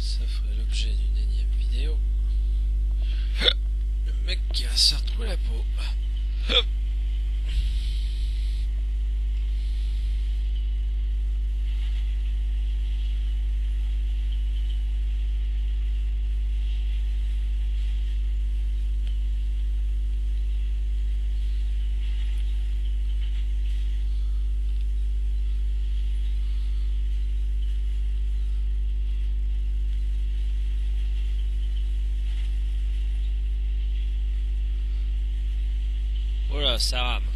Ça ferait l'objet d'une énième vidéo. Le mec qui va se retrouver la peau. Voilà, ça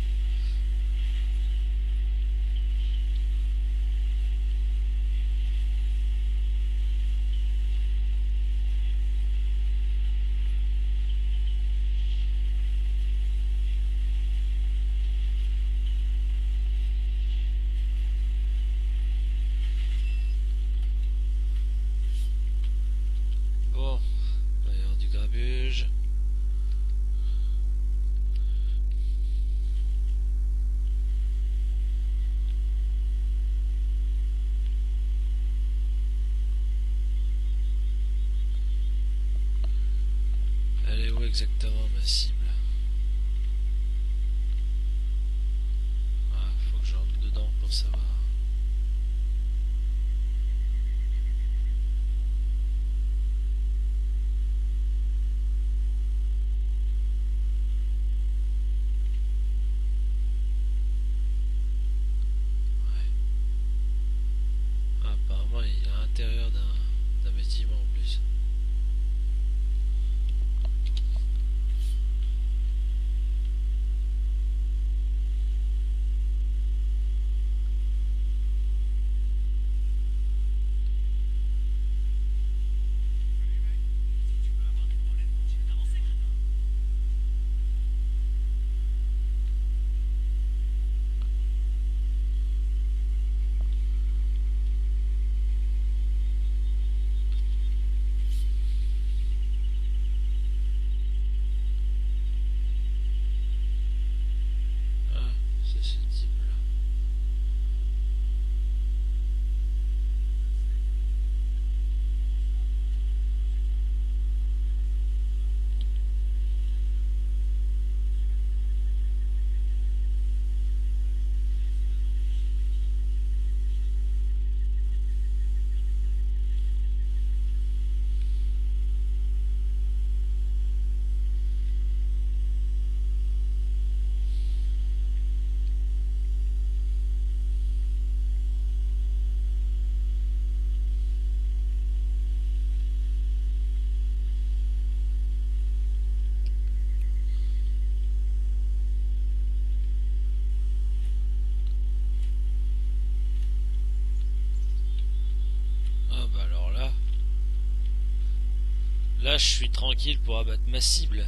Je suis tranquille pour abattre ma cible.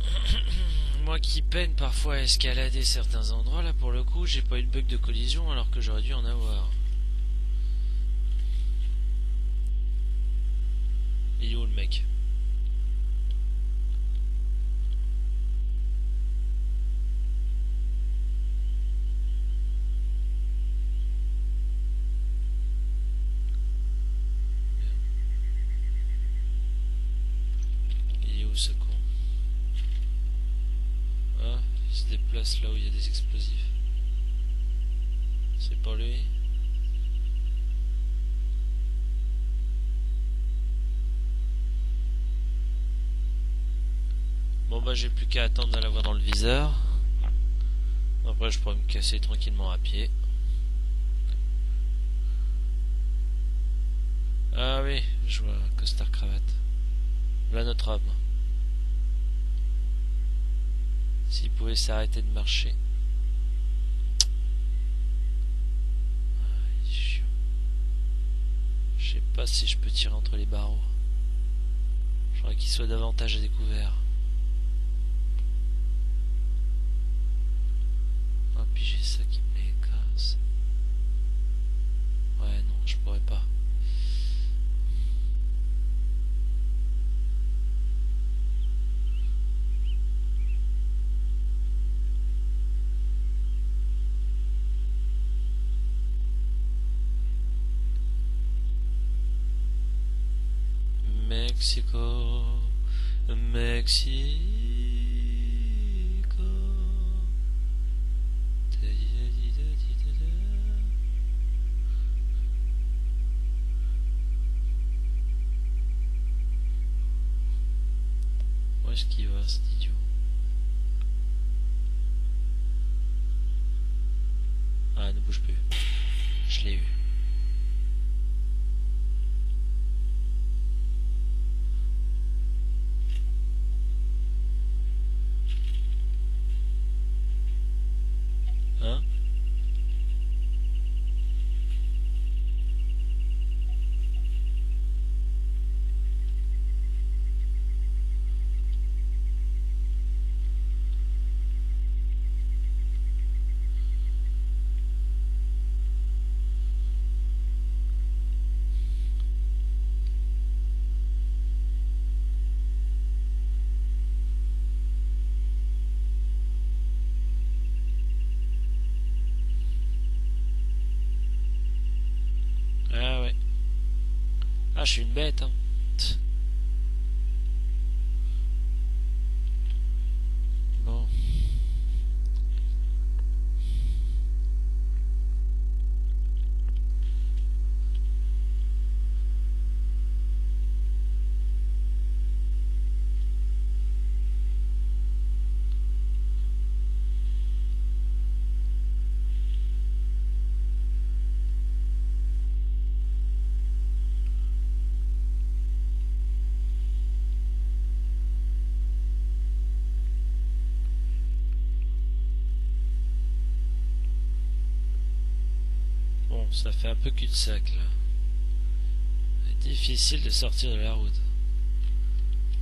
Moi qui peine parfois à escalader certains endroits, là pour le coup j'ai pas eu de bug de collision alors que j'aurais dû en avoir. Qu'à attendre à l'avoir dans le viseur. Après je pourrais me casser tranquillement à pied. Ah oui, je vois costard cravate. Là notre homme. S'il pouvait s'arrêter de marcher. Ah. Je sais pas si je peux tirer entre les barreaux. J'aurais qu'il soit davantage à découvert. Je suis une bête, hein. Ça fait un peu cul-de-sac là. Difficile de sortir de la route.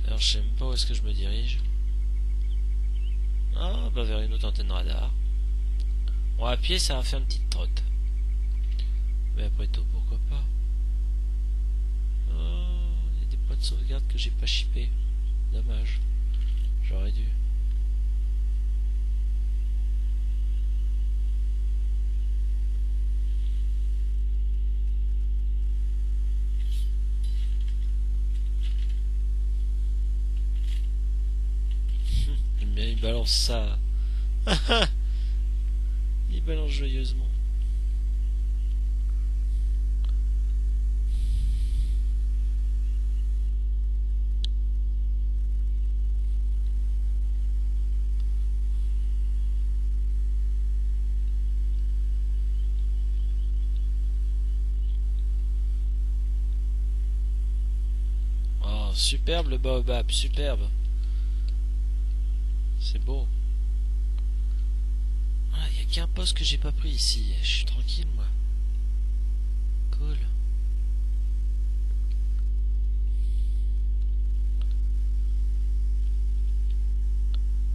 Alors je sais même pas où est-ce que je me dirige. Ah, bah vers une autre antenne radar. Bon, à pied, ça va faire une petite trotte. Mais après tout, pourquoi pas? Oh, il y a des points de sauvegarde que j'ai pas chippé. Dommage. J'aurais dû. Balance ça. il balance joyeusement. Oh, superbe le baobab, superbe. C'est beau. Ah, il y a qu'un poste que j'ai pas pris ici. Je suis tranquille, moi. Cool.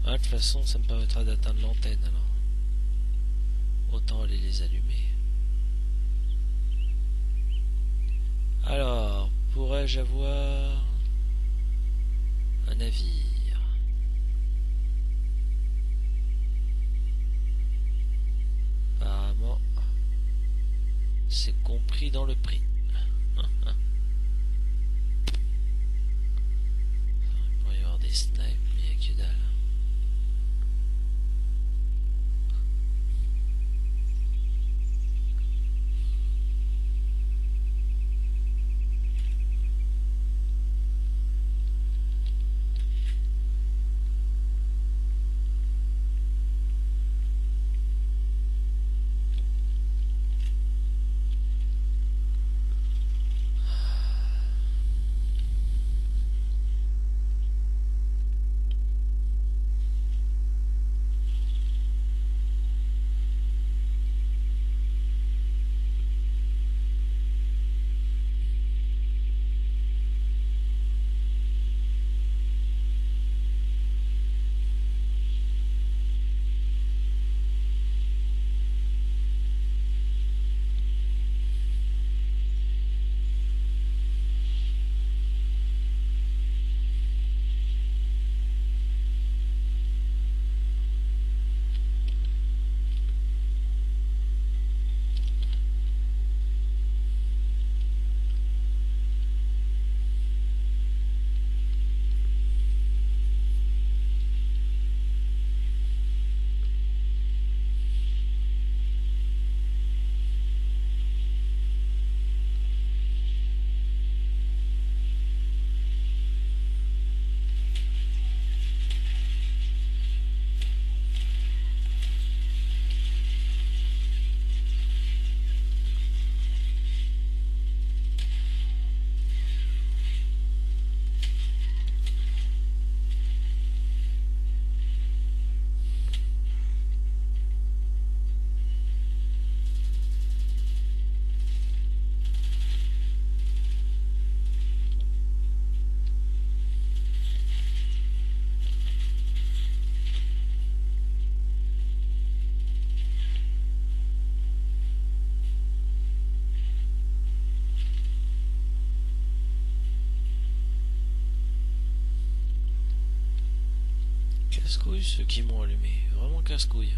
Ah, de toute façon, ça me permettra d'atteindre l'antenne, alors. Autant aller les allumer. Alors, pourrais-je avoir un navire c'est compris dans le prix. Il pourrait y avoir des snipes, Casse-couille ceux qui m'ont allumé. Vraiment casse-couille.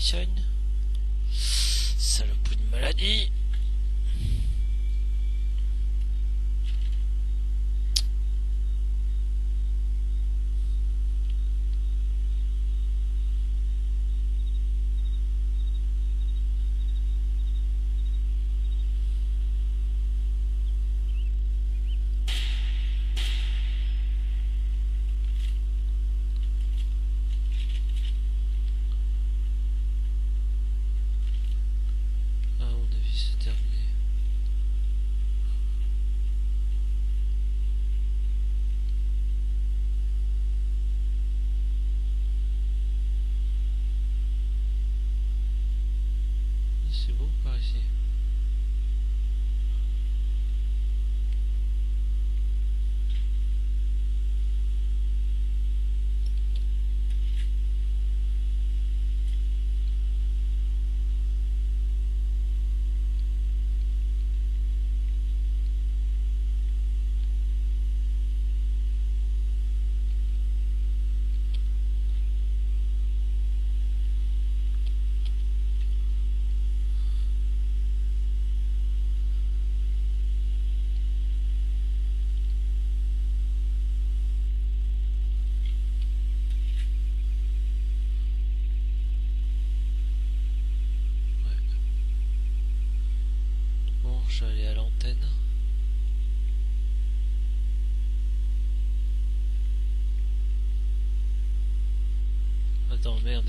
Ah, pupation. Salope de maladie.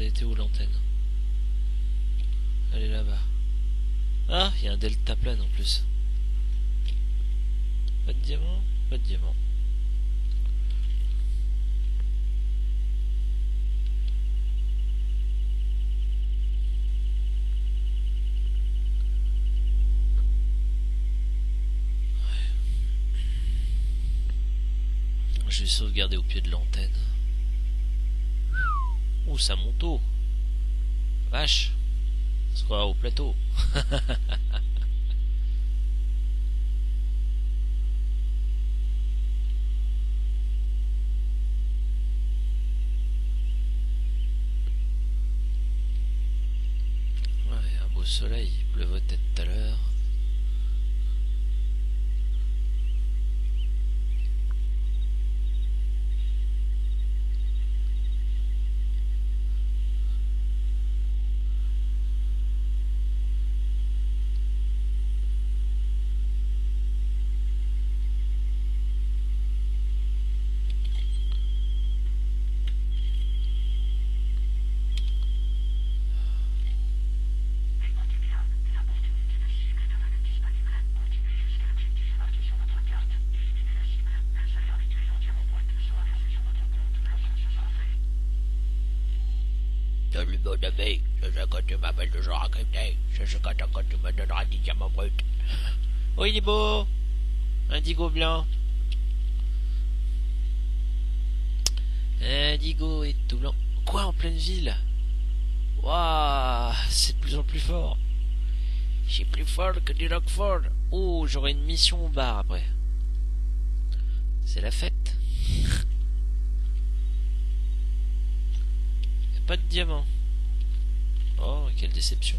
Elle était où l'antenne Elle est là-bas. Ah, il y a un delta plane en plus. Pas de diamant Pas de diamant. Je vais sauvegarder au pied de l'antenne. Ça monte haut? Vache. Croira au plateau. m'appelles toujours. Je sais quand quand tu me donneras 10 diamants bruts. Oh, il est beau Indigo blanc. Indigo et tout blanc. Quoi, en pleine ville? Waouh, c'est de plus en plus fort. C'est plus fort que du Rockford. Oh, j'aurai une mission au bar après. C'est la fête. Pas de diamant. Oh, quelle déception.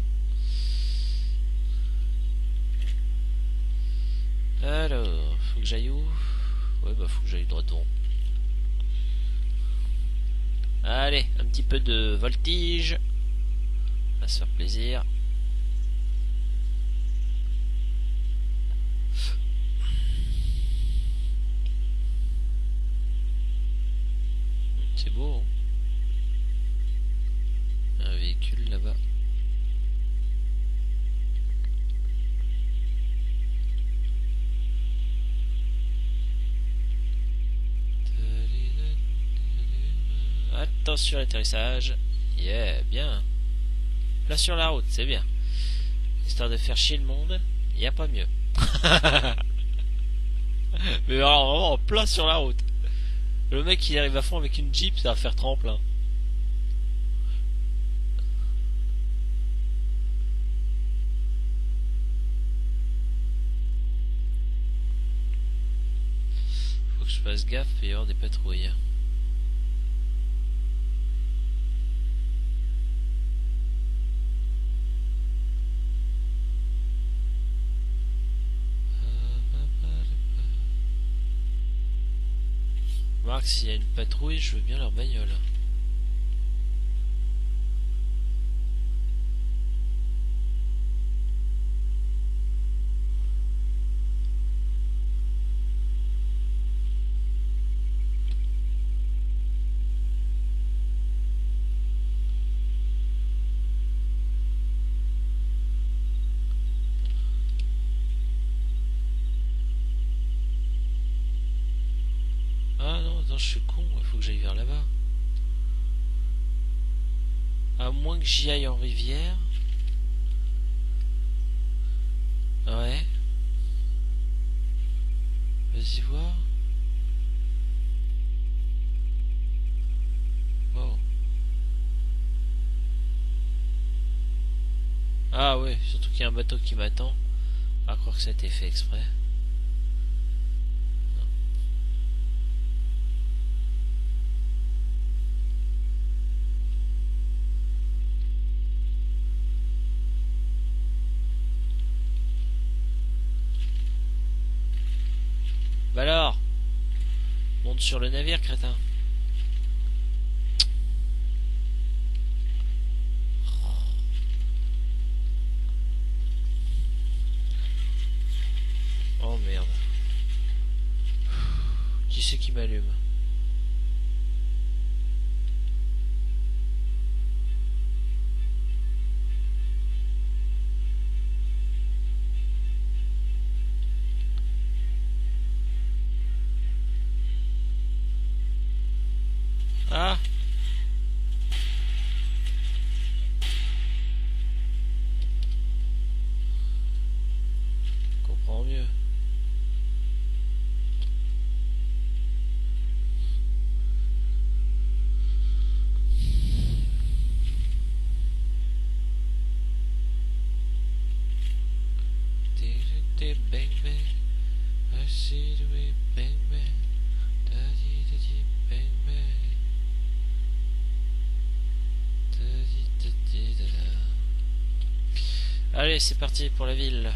Alors, faut que j'aille où? Ouais, bah faut que j'aille droit devant. Allez, un petit peu de voltige. On va se faire plaisir. À l'atterrissage. Yeah, bien. Là sur la route, c'est bien. Histoire de faire chier le monde, il a pas mieux. Mais alors vraiment, plein sur la route. Le mec il arrive à fond avec une Jeep, ça va faire tremplin. Faut que je fasse gaffe et y avoir des patrouilles. S'il y a une patrouille, je veux bien leur bagnole. J'y aille en rivière. Ouais. Vas-y voir. Wow. Ah ouais, surtout qu'il y a un bateau qui m'attend. À croire que ça a été fait exprès. Sur le navire, c'est parti pour la ville.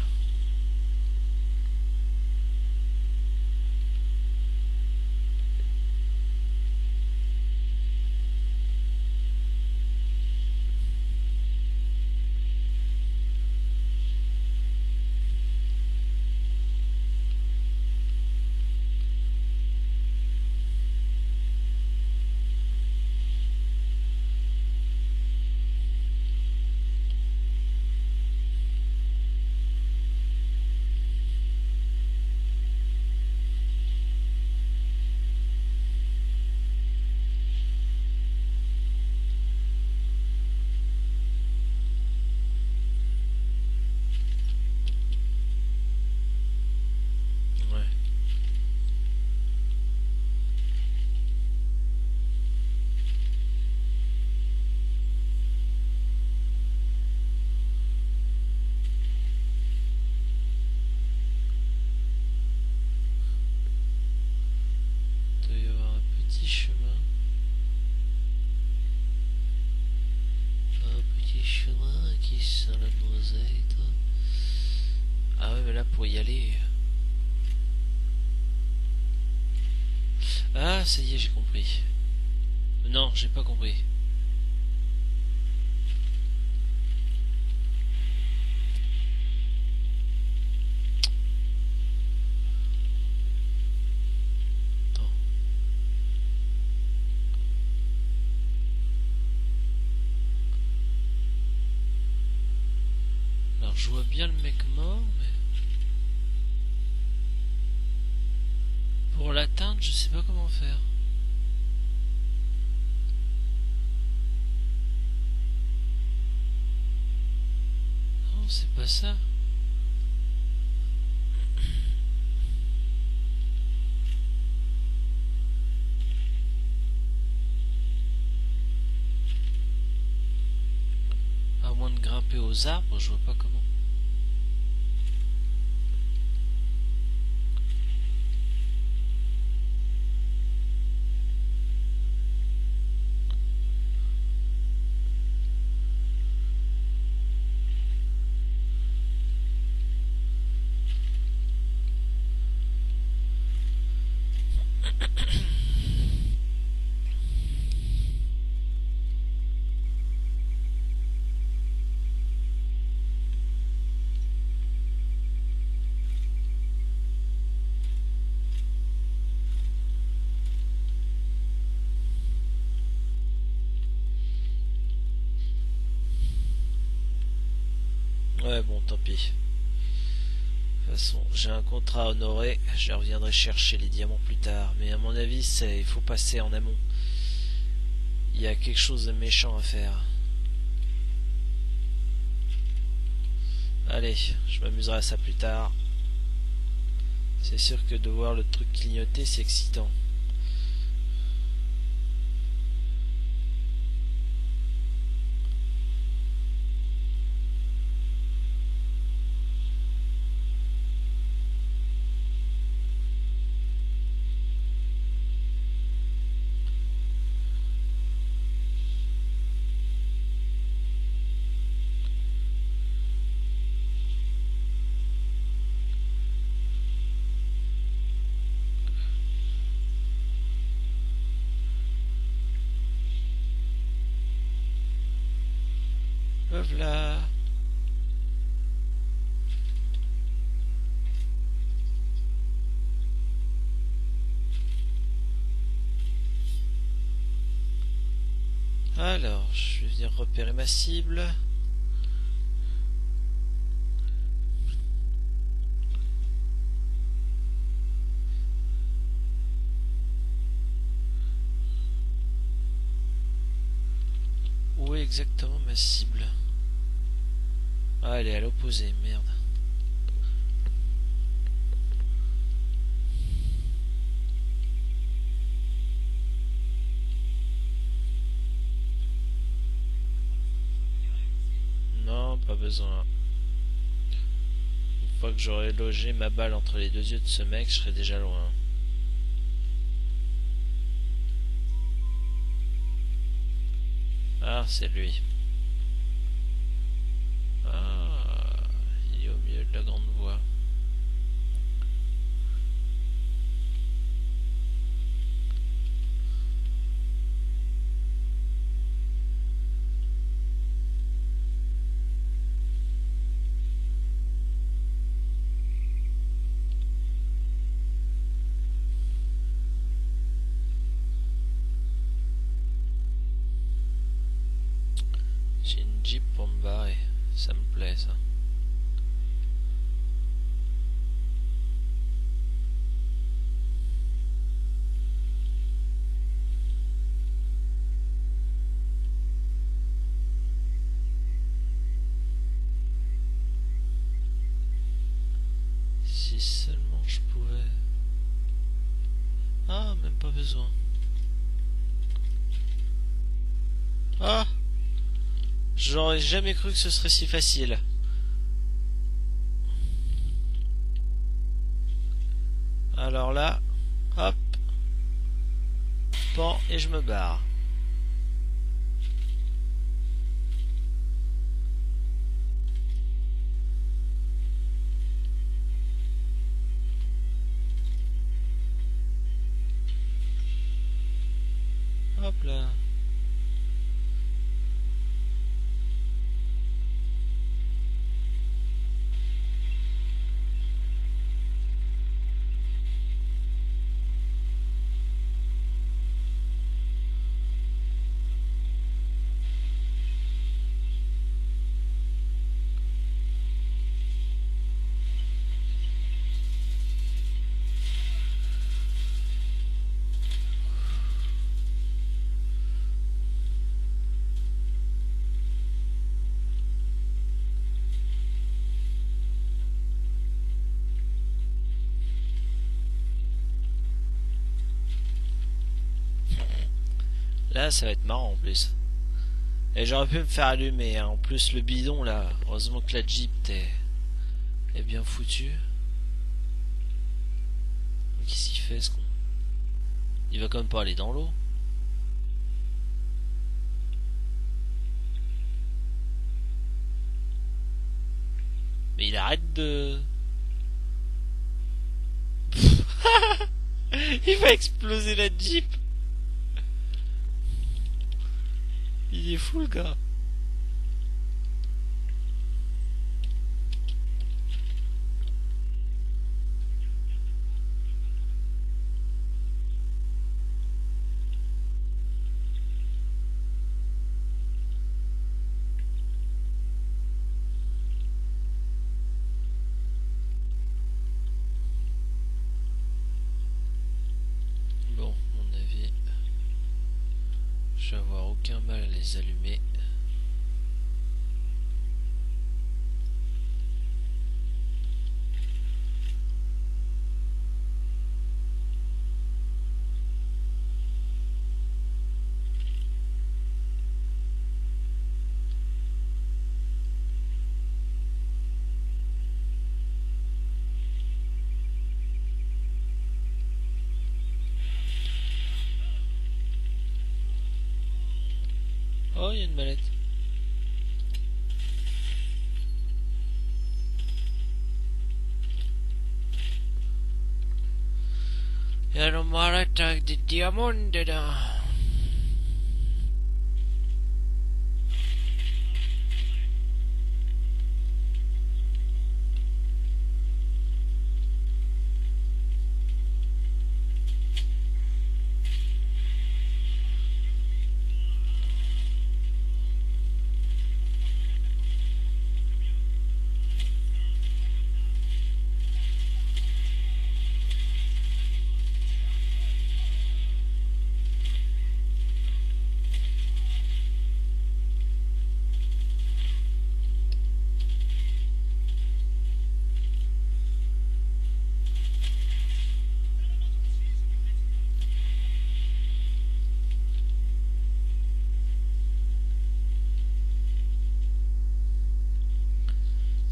Ça y est, j'ai compris. Non, j'ai pas compris. Aux arbres, je vois pas comment. De toute façon, j'ai un contrat à honorer. Je reviendrai chercher les diamants plus tard. Mais à mon avis, il faut passer en amont. Il y a quelque chose de méchant à faire. Allez, je m'amuserai à ça plus tard. C'est sûr que de voir le truc clignoter, c'est excitant. Alors, je vais venir repérer ma cible. Où est exactement ma cible Ah, elle est à l'opposé, merde. Non, pas besoin. Une fois que j'aurai logé ma balle entre les deux yeux de ce mec, je serai déjà loin. Ah, c'est lui. J'aurais jamais cru que ce serait si facile. Alors là, hop, pan et je me barre. Ça va être marrant en plus. Et j'aurais pu me faire allumer. hein. En plus, le bidon là, heureusement que la Jeep est, bien foutue. Qu'est-ce qu'il fait ce con? Il va quand même pas aller dans l'eau. Mais il arrête de. il va exploser la Jeep. Il est mallette avec des diamants dedans.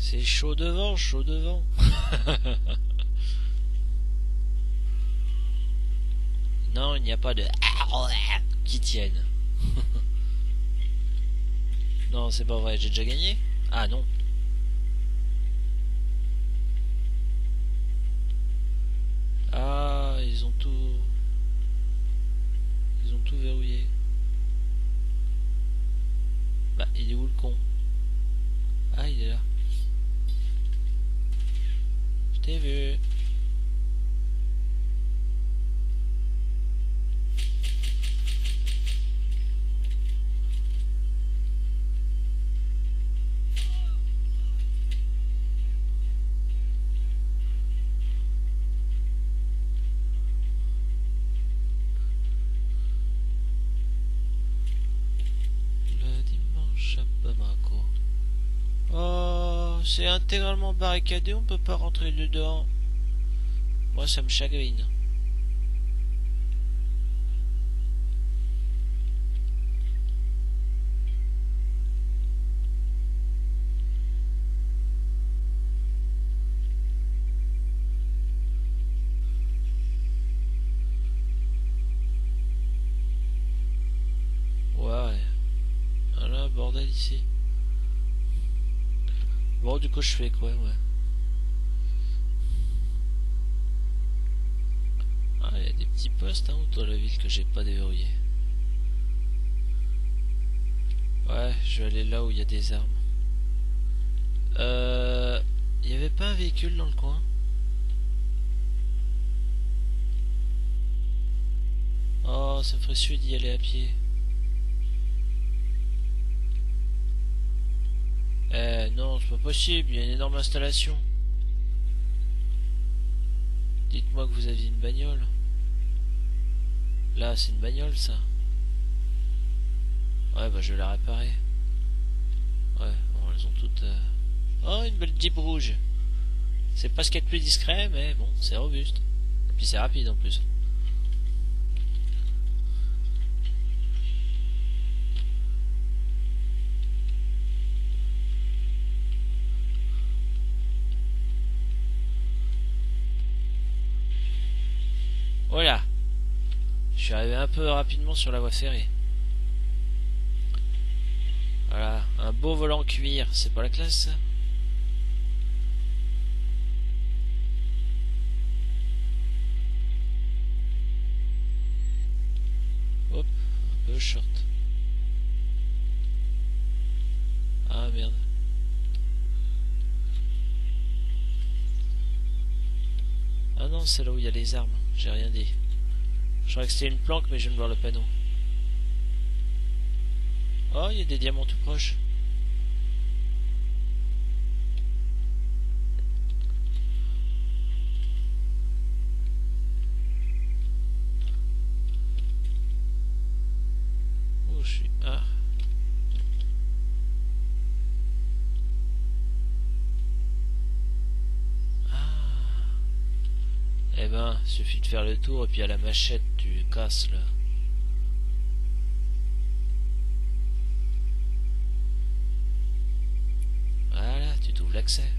C'est chaud devant, chaud devant. non, il n'y a pas de qui tienne. non, c'est pas vrai, j'ai déjà gagné? Ah non. Barricadé, on peut pas rentrer dedans. Moi, ça me chagrine. Je fais quoi, ouais. Ah, il y a des petits postes hein, autour de la ville que j'ai pas déverrouillé. Ouais, je vais aller là où il y a des armes. Euh... Il y avait pas un véhicule dans le coin? Oh, ça me ferait suer d'y aller à pied. Non, c'est pas possible, il y a une énorme installation. Dites-moi que vous aviez une bagnole. Là, c'est une bagnole, ça. Ouais, bah je vais la réparer. Ouais, bon, elles ont toutes... euh, Oh, une belle Jeep rouge. C'est pas ce qu'il y a de plus discret, mais bon, c'est robuste. Puis c'est rapide en plus. Voilà. Je suis arrivé un peu rapidement sur la voie ferrée. Voilà, un beau volant cuir, c'est pas la classe Hop, un peu short. Ah merde. Ah non, c'est là où il y a les armes, j'ai rien dit. Je croyais que c'était une planque, mais je viens de voir le panneau. Oh, il y a des diamants tout proches. Où je suis Ah. Ah. Eh ben, suffit de faire le tour et puis à la machette tu casses là. Voilà, tu trouves l'accès.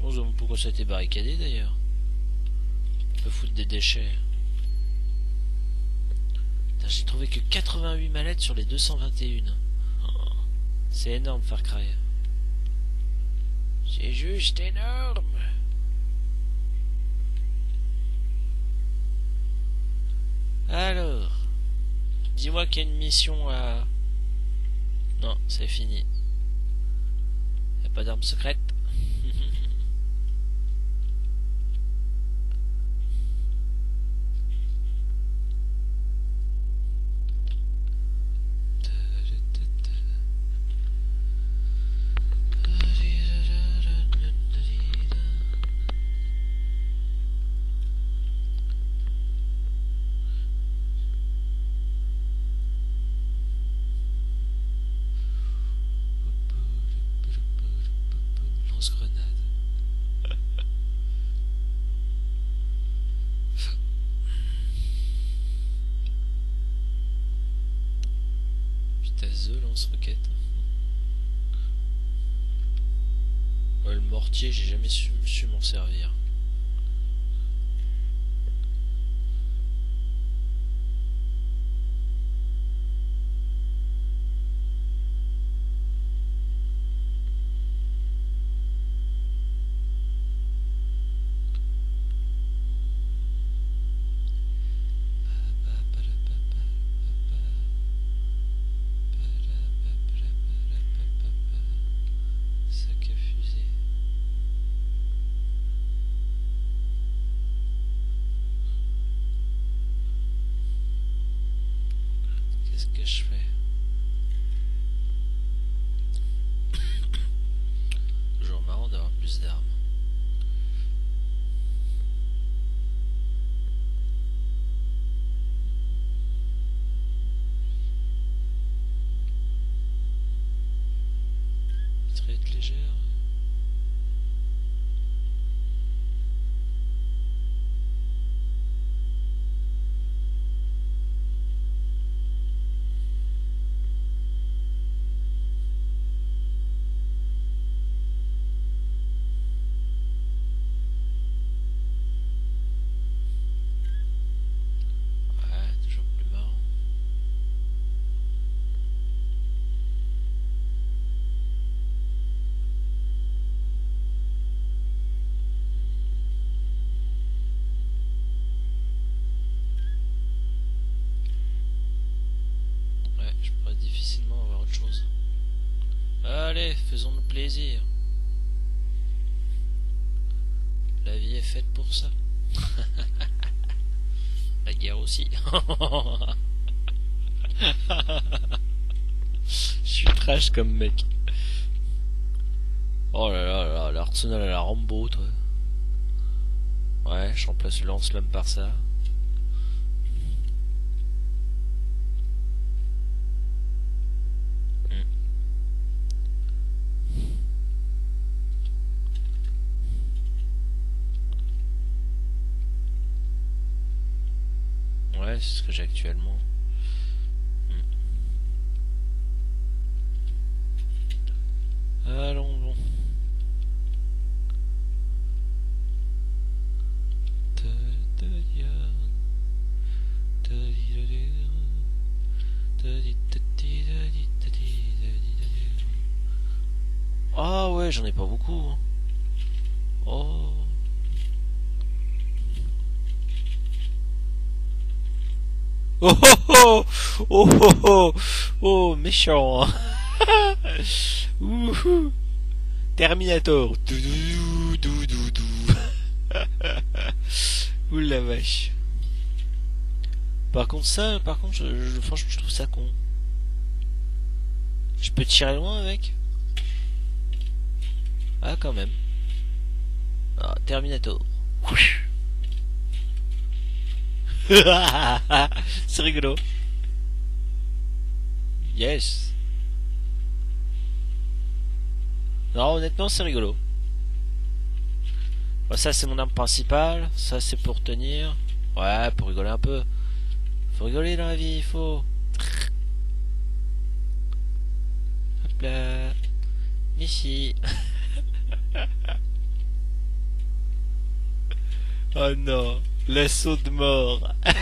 On demande pourquoi ça a été barricadé d'ailleurs? On peut foutre des déchets. J'ai trouvé que 88 mallettes sur les 221. Oh, C'est énorme Far Cry. C'est juste énorme. Alors, dis-moi qu'il y a une mission à... Non, c'est fini. Y a pas d'arme secrète. Ça. La guerre aussi. Je suis trash comme mec. Oh là là là, l'arsenal à la Rambo, toi. Ouais, je remplace le lance-flamme par ça. J'en ai pas beaucoup. hein. Oh. Oh oh oh oh oh oh oh méchant hein. Terminator Dou, dou, dou. Ouh la vache par contre ça par contre je- franchement je trouve ça con je peux tirer loin avec? Ah quand même. Ah, Terminator. C'est rigolo. Yes. Non honnêtement c'est rigolo. Ça c'est mon arme principale. Ça c'est pour tenir. Ouais pour rigoler un peu. Faut rigoler dans la vie il faut. Hop là. Ici oh non l'assaut de mort.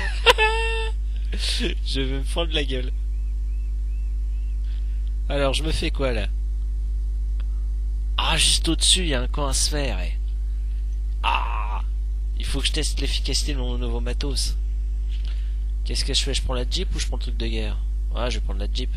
Je vais me fendre la gueule. Alors je me fais quoi là? Ah juste au dessus il y a un coin à se eh. ah il faut que je teste l'efficacité de mon nouveau matos. Qu'est-ce que je fais? Je prends la jeep ou je prends le truc de guerre? Ouais je vais prendre la jeep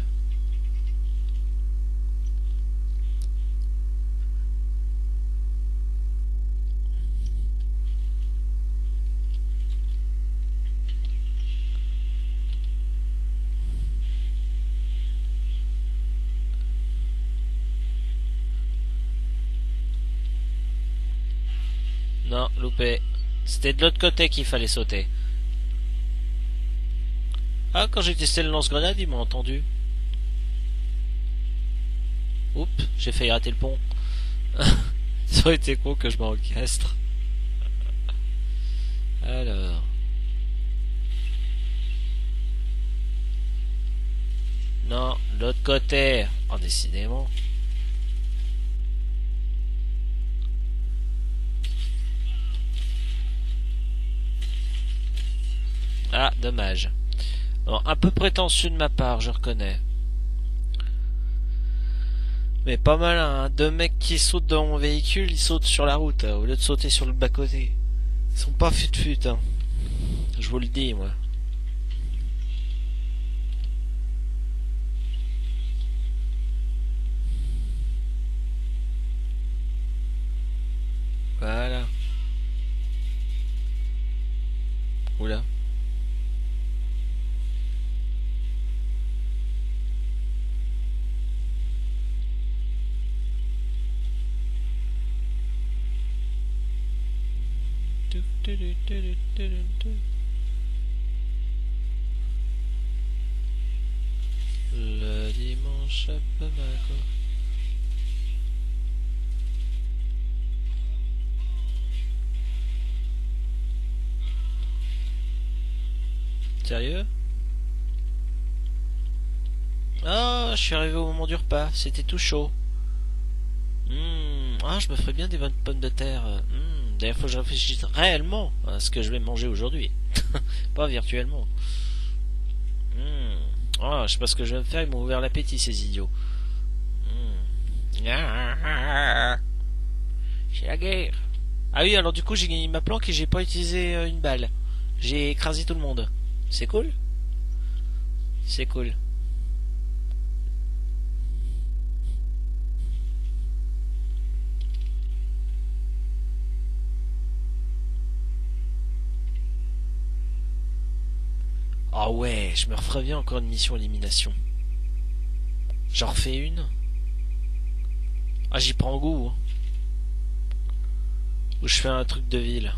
C'était de l'autre côté qu'il fallait sauter. Ah, quand j'ai testé le lance-grenade, ils m'ont entendu. Oups, j'ai failli rater le pont. Ça aurait été con que je m'encastre. Alors. Non, l'autre côté. Oh, décidément. Ah, dommage. Bon, un peu prétentieux de ma part, je reconnais. Mais pas mal, hein. Deux mecs qui sautent dans mon véhicule, ils sautent sur la route, euh, au lieu de sauter sur le bas-côté. Ils sont pas fut-fut, hein. Je vous le dis, moi. C'était tout chaud. Hmm, Ah, je me ferais bien des bonnes pommes de terre. Hmm, D'ailleurs, faut que je réfléchisse réellement à ce que je vais manger aujourd'hui. Pas virtuellement. Hmm. Ah, je sais pas ce que je vais me faire. Ils m'ont ouvert l'appétit, ces idiots. Hmm. Ah. C'est la guerre. Ah oui, alors du coup, j'ai gagné ma planque et j'ai pas utilisé euh, une balle. J'ai écrasé tout le monde. C'est cool? C'est cool. Ouais, je me referais bien encore une mission élimination. J'en refais une. Ah, j'y prends goût. Hein. Ou je fais un truc de ville.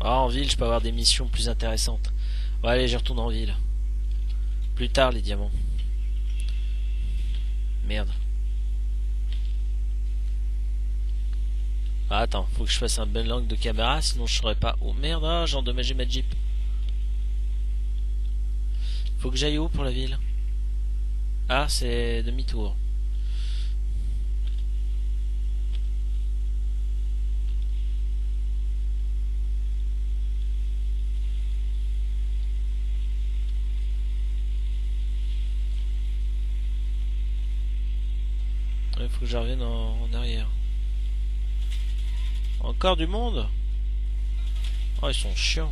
Ah, en ville, je peux avoir des missions plus intéressantes. Ouais, allez, je retourne en ville. Plus tard, les diamants. Merde. Ah, attends, faut que je fasse un bon angle de caméra, sinon je saurais pas. Oh merde, j'ai endommagé ma Jeep. Faut que j'aille où pour la ville? Ah, c'est demi-tour. Il faut que je revienne Du monde Oh, ils sont chiants.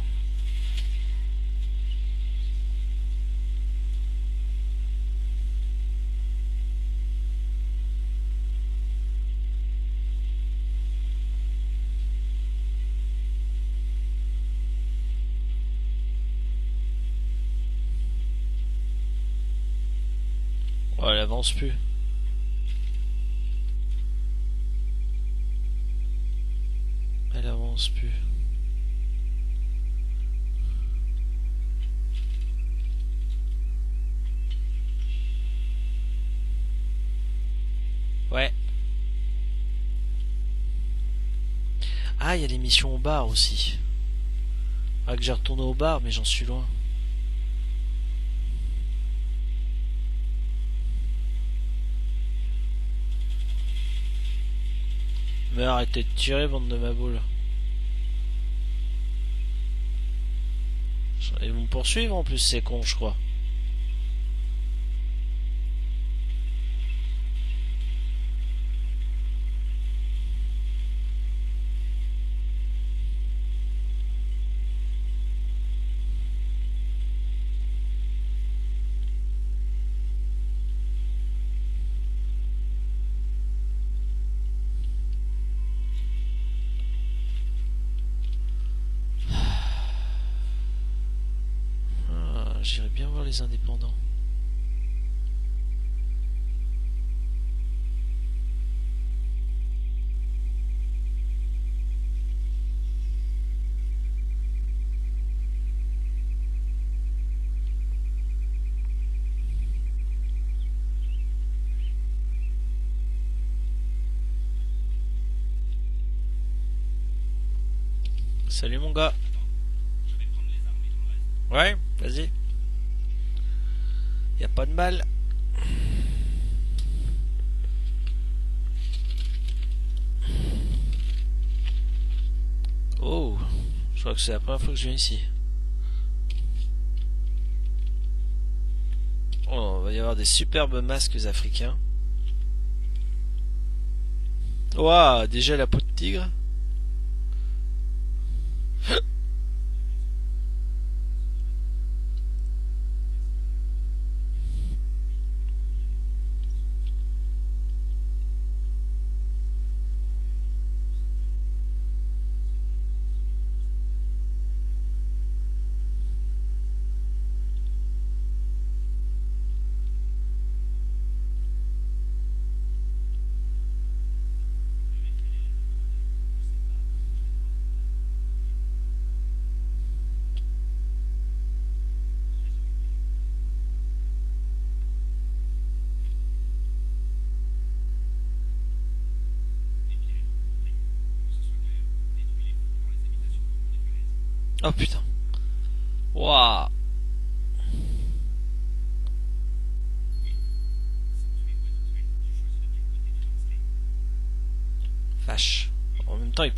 Oh, elle avance plus. Ouais. Ah, il y a les missions au bar aussi. Ah, que j'ai retourné au bar, mais j'en suis loin. Mais arrêtez de tirer, bande de ma boule. Ils vont me poursuivre en plus, c'est con, je crois. Oh, je crois que c'est la première fois que je viens ici. Oh, va y avoir des superbes masques africains. Waouh, déjà la peau de tigre.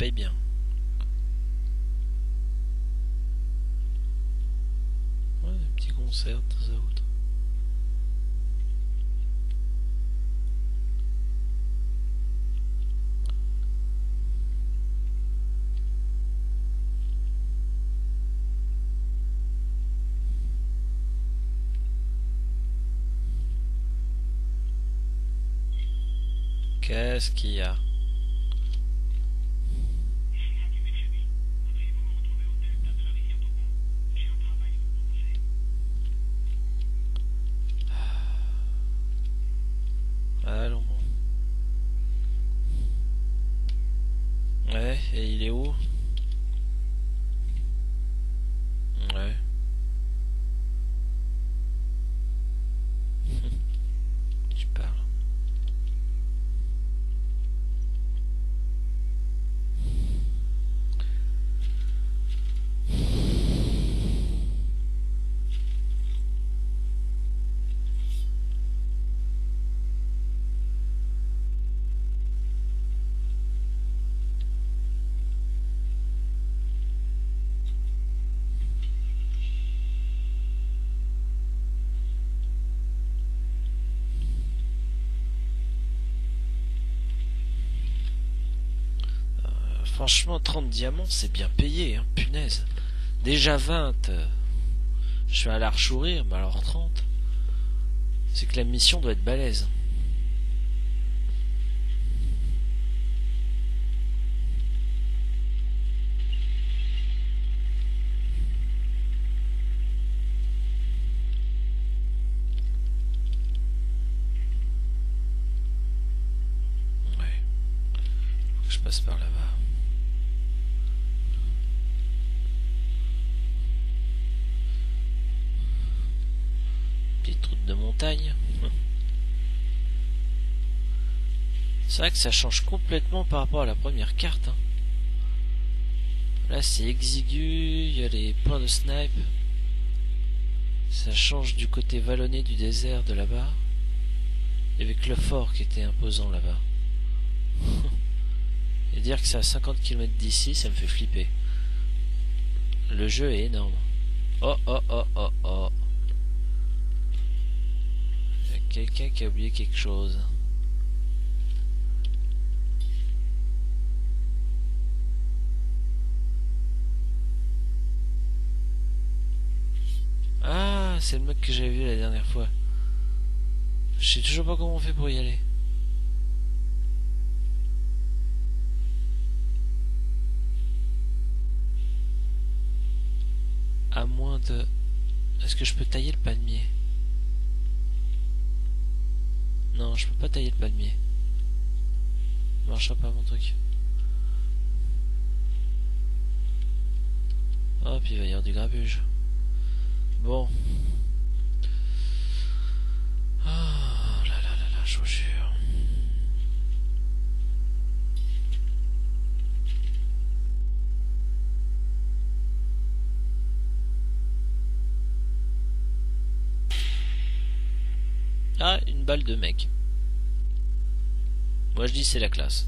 Paye bien. Ouais, des petits concerts de temps à autre. Qu'est-ce qu'il y a? Franchement, 30 diamants, c'est bien payé, hein, punaise. Déjà 20, euh, je vais à la rire, mais alors 30. C'est que la mission doit être balèze. Ouais. Je passe par là-bas. De montagne. C'est vrai que ça change complètement par rapport à la première carte. hein. Là c'est exigu, il y a les points de snipe. Ça change du côté vallonné du désert de là-bas. Avec le fort qui était imposant là-bas. Et dire que c'est à 50 km d'ici, ça me fait flipper. Le jeu est énorme. Oh oh oh oh oh. Quelqu'un qui a oublié quelque chose. Ah, c'est le mec que j'avais vu la dernière fois. Je sais toujours pas comment on fait pour y aller. À moins de... Est-ce que je peux tailler le palmier? Non, je peux pas tailler le palmier. Ça marchera pas mon truc. Oh, puis il va y avoir du grabuge. Bon. Oh là là là là, je vous jure. Ah, une balle de mec. Moi je dis c'est la classe.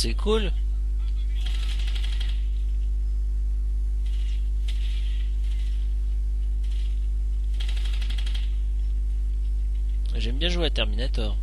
C'est cool. J'aime bien jouer à Terminator.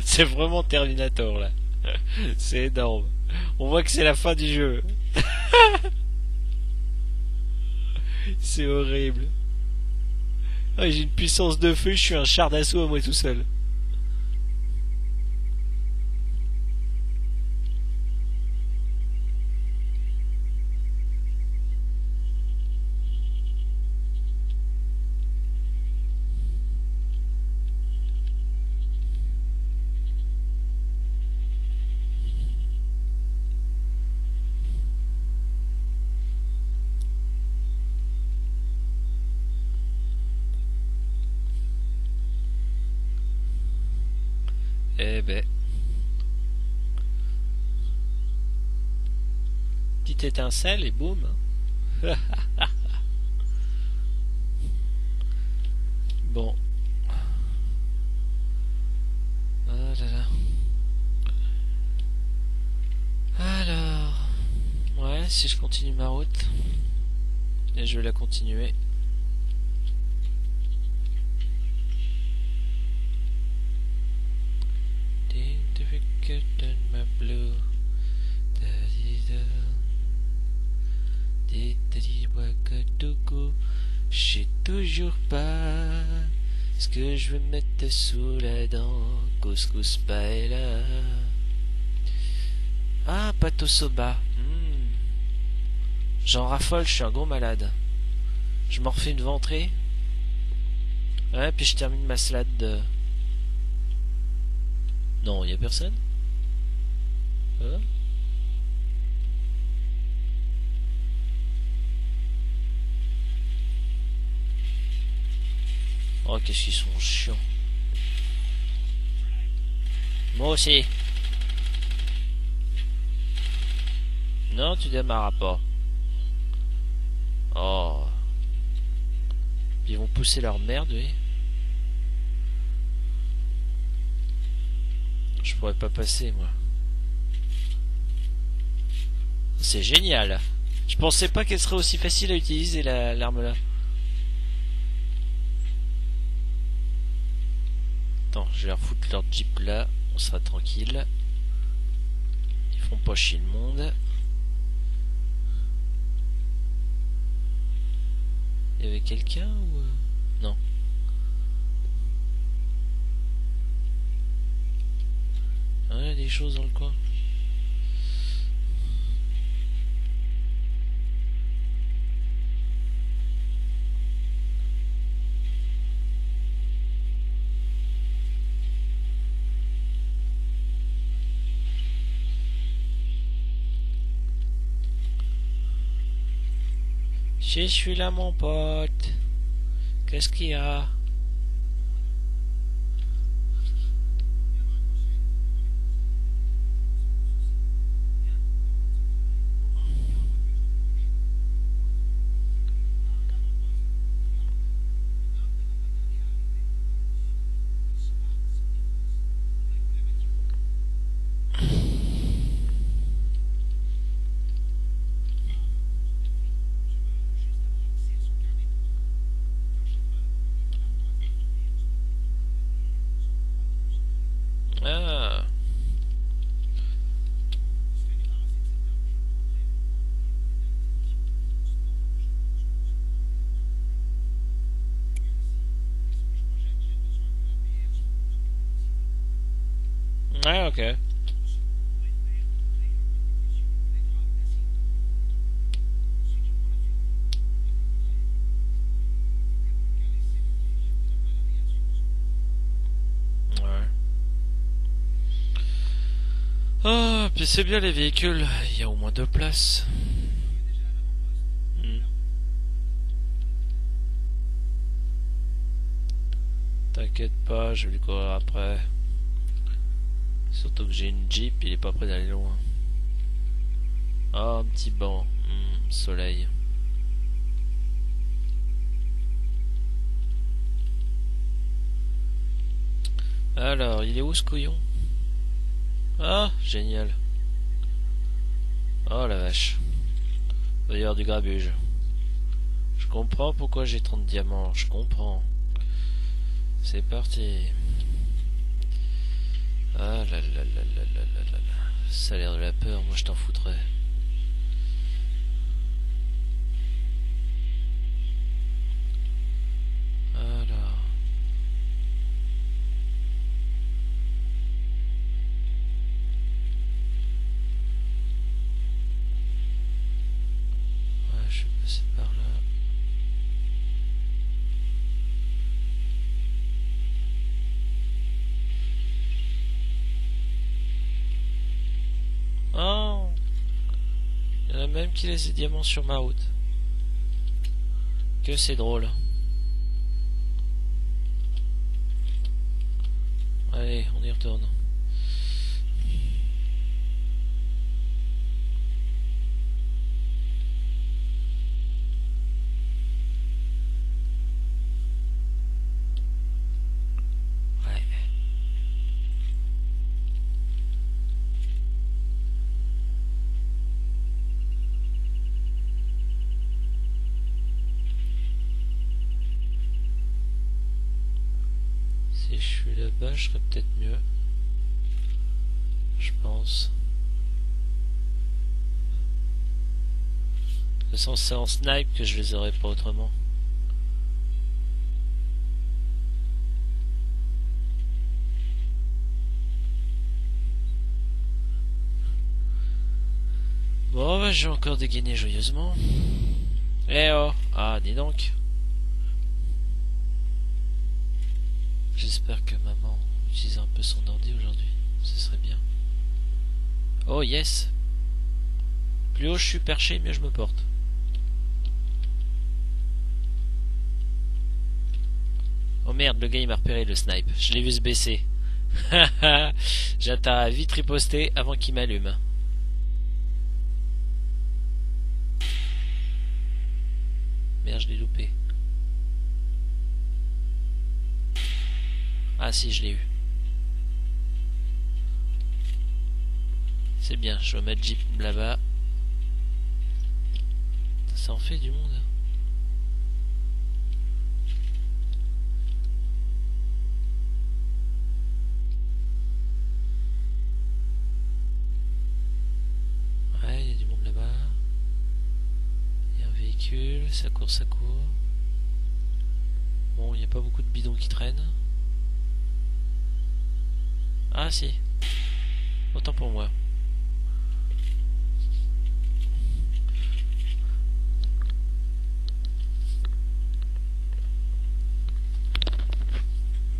c'est vraiment Terminator là. C'est énorme. On voit que c'est la fin du jeu. c'est horrible. Ah, J'ai une puissance de feu, je suis un char d'assaut à moi tout seul. Petite étincelle et boum. bon. Ah là là. Alors. Ouais, si je continue ma route. Et je vais la continuer. Que je veux mettre sous la dent. Couscous paella. Ah, pâte au soba. Hmm. J'en raffole, je suis un gros malade. Je m'en refais une ventrée. Ouais, puis je termine ma salade de... Non, y a personne? Hein? Qu'est-ce qu'ils sont chiants. Moi aussi. Non, tu démarres pas. Oh. Ils vont pousser leur merde, oui. Je pourrais pas passer, moi. C'est génial. Je pensais pas qu'elle serait aussi facile à utiliser, l'arme là. Je vais leur foutre leur jeep là. On sera tranquille. Ils feront pas chier le monde. Il y avait quelqu'un ou... Euh, non. Ah, des choses dans le coin. Je suis là, mon pote. Qu'est-ce qu'il y a? Ah, c'est bien les véhicules, il y a au moins deux places. Hmm. T'inquiète pas, je vais lui courir après. Surtout que j'ai une Jeep, il est pas prêt d'aller loin. Oh, un petit banc. Hmm, soleil. Alors, il est où ce couillon? Ah, génial. Oh la vache. D'ailleurs du grabuge. Je comprends pourquoi j'ai 30 diamants, je comprends. C'est parti. Ah là là là là là là là Ça a l'air de la peur, moi je t'en foutrais. Il y en a même qui laissent des diamants sur ma route. Que c'est drôle. Allez, on y retourne. je serais peut-être mieux. Je pense. De toute façon, c'est en snipe que je les aurais pas autrement. Bon, bah, j'ai encore dégainé joyeusement. Eh oh Ah, dis donc J'espère que maman utilise un peu son ordi aujourd'hui. Ce serait bien. Oh yes Plus haut je suis perché, mieux je me porte. Oh merde, le gars il m'a repéré le snipe. Je l'ai vu se baisser. J'attends à vite riposter avant qu'il m'allume. Merde, je l'ai loupé. Ah si, je l'ai eu. C'est bien, je vais mettre Jeep là-bas. Ça en fait du monde. Hein. Ouais, il y a du monde là-bas. Il y a un véhicule, ça court, ça court. Bon, il n'y a pas beaucoup de bidons qui traînent. Ah si. Autant pour moi.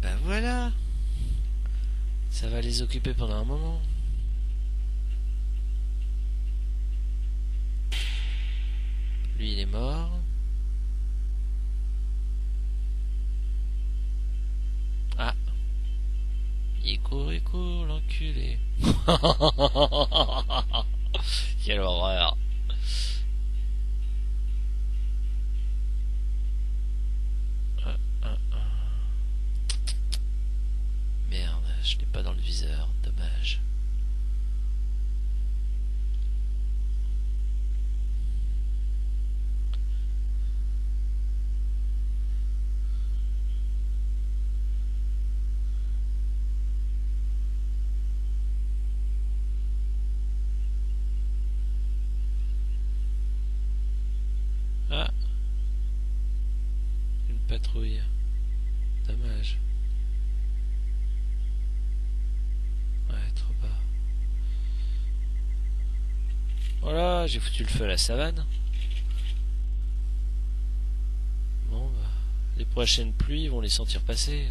Ben voilà. Ça va les occuper pendant un moment. L'enculé. Quelle horreur. Ah, J'ai foutu le feu à la savane. Bon, bah, les prochaines pluies vont les sentir passer.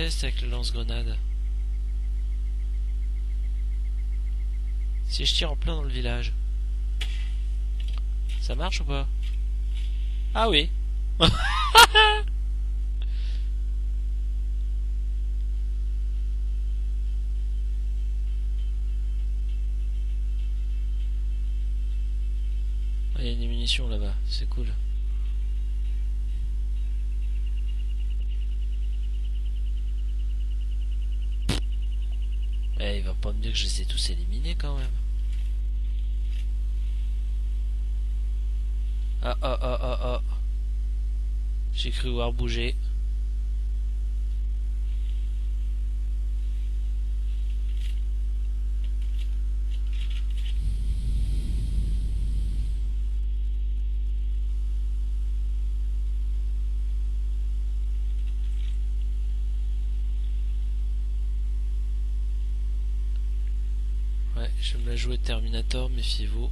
Avec le lance-grenade. Si je tire en plein dans le village, ça marche ou pas? Ah oui Ah, Il y a des munitions là-bas, c'est cool. Eh, il va pas me dire que je les ai tous éliminés quand même. Ah ah ah ah ah. J'ai cru voir bouger. Jouer Terminator, méfiez-vous.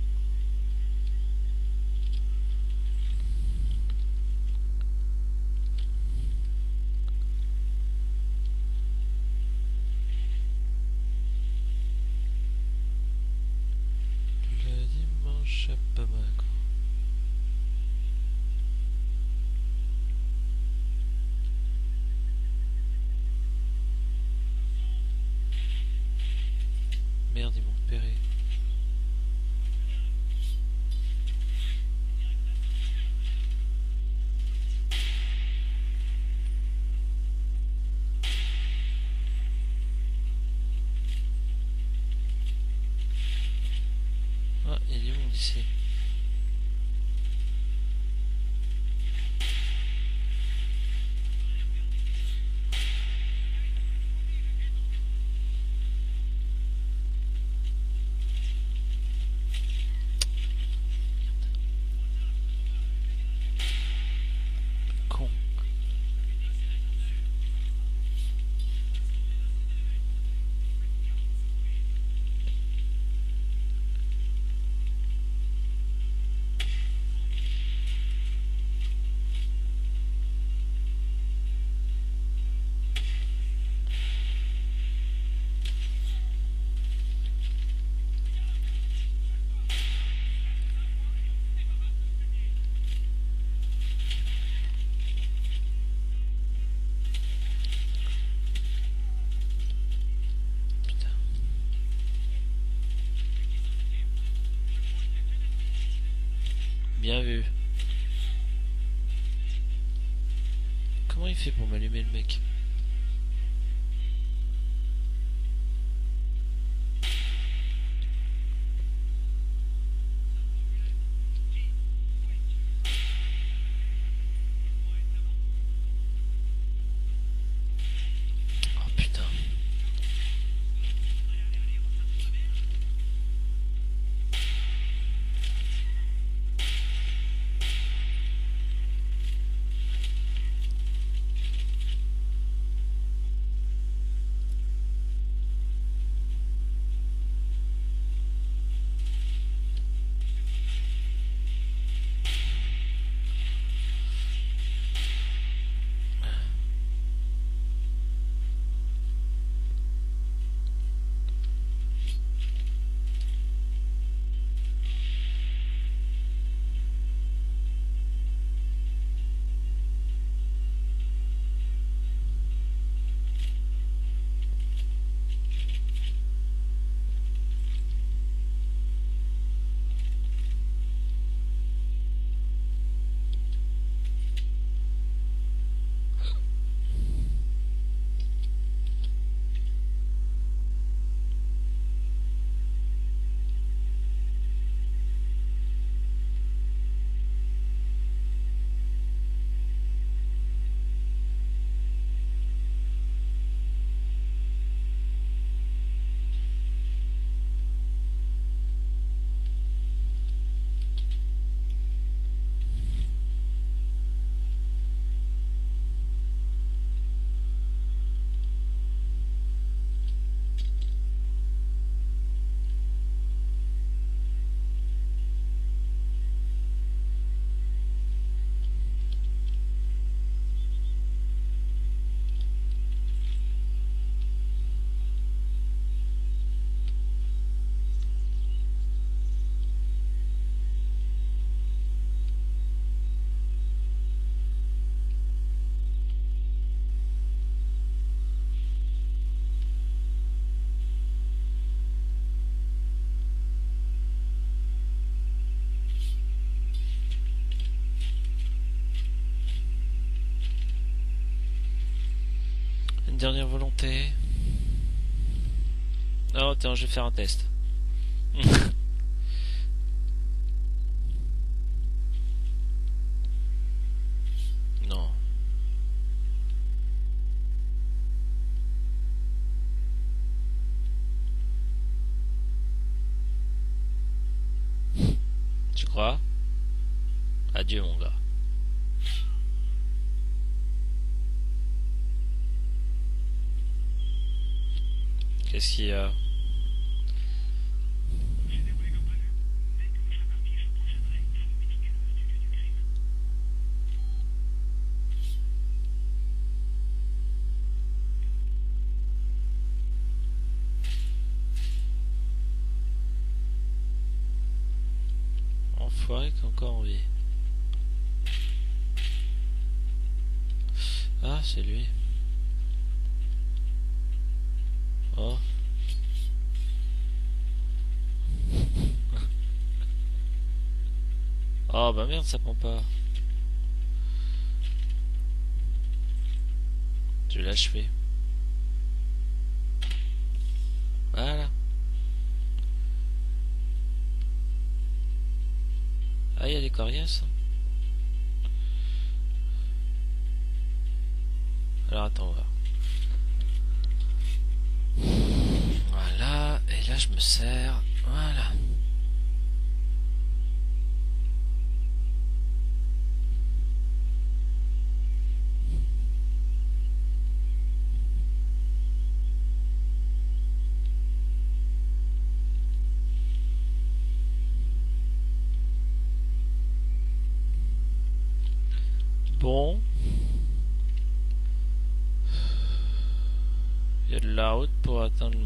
Bien vu. Comment il fait pour m'allumer le mec? Dernière volonté. Oh, tiens, je vais faire un test. Bah merde, ça prend pas. Je vais l'achever. Voilà. Ah, il y a des coriaces. Alors attends. Voilà, et là je me sers. Voilà.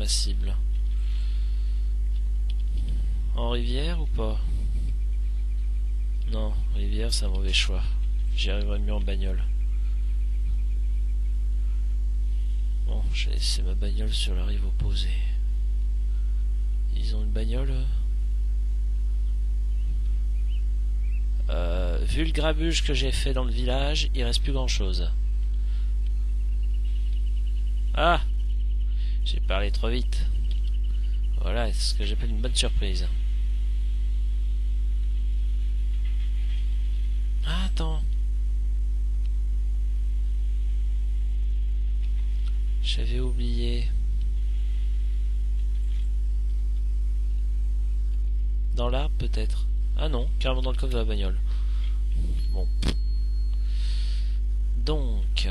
Ma cible. En rivière ou pas? Non, rivière c'est un mauvais choix. J'y arriverai mieux en bagnole. Bon, j'ai laissé ma bagnole sur la rive opposée. Ils ont une bagnole eux? Vu le grabuge que j'ai fait dans le village, il reste plus grand chose. Ah J'ai parlé trop vite. Voilà, c'est ce que j'appelle une bonne surprise. Ah, attends. J'avais oublié. Dans l'arbre peut-être. Ah non, carrément dans le coffre de la bagnole. Bon. Donc.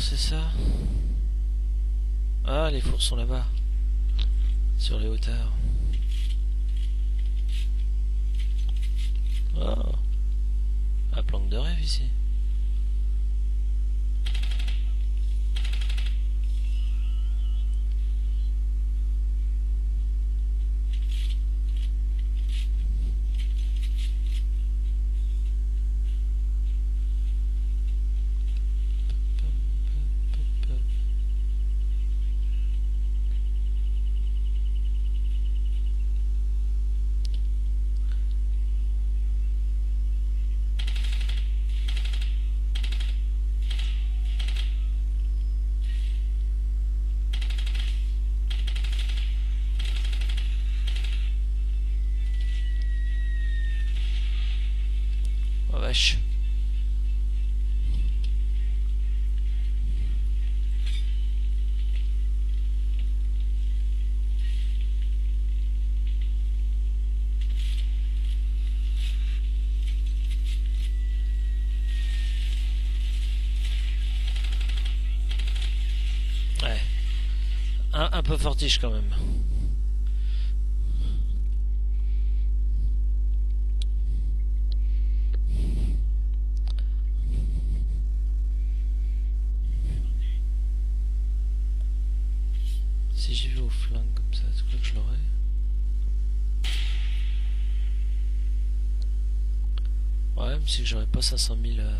C'est ça? Ah, les fours sont là-bas. Sur les hauteurs. Oh Un planque de rêve ici. Un peu fortiche quand même. Que j'aurais pas 500 000. euh,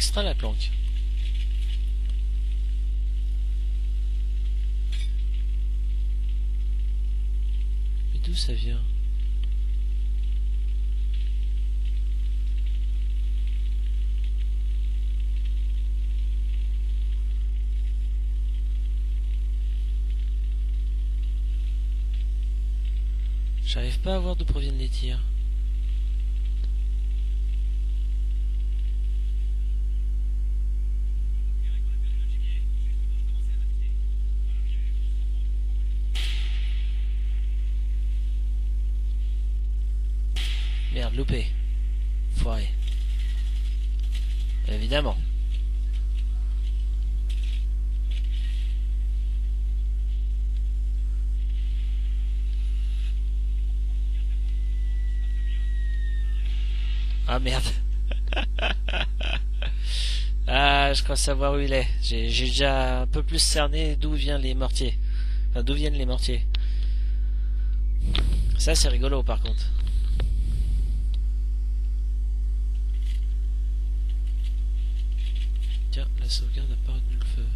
extra la planque. Mais d'où ça vient? J'arrive pas à voir d'où proviennent les tirs. Merde. ah, je crois savoir où il est. J'ai déjà un peu plus cerné d'où viennent les mortiers. Enfin, d'où viennent les mortiers. Ça, c'est rigolo par contre. Tiens, la sauvegarde a pas retenu le feu.